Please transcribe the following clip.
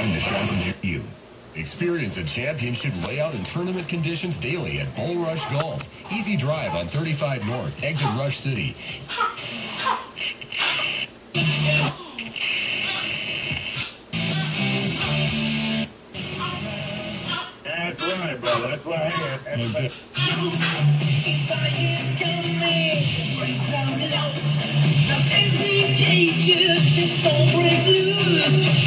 time to shop near you. Experience a championship layout and tournament conditions daily at Bull Rush Golf. Easy drive on 35 North, exit Rush City. That's right, brother. That's right. I had. That's Okay.